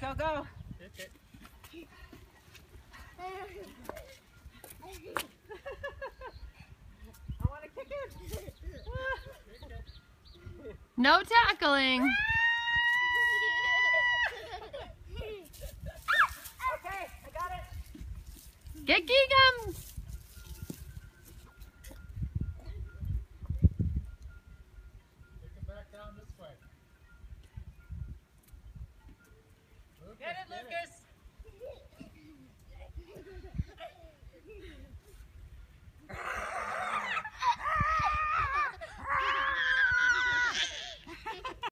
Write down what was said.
go, go. I want to kick it. no tackling. okay, I got it. Get Gigum. Take it back down this way.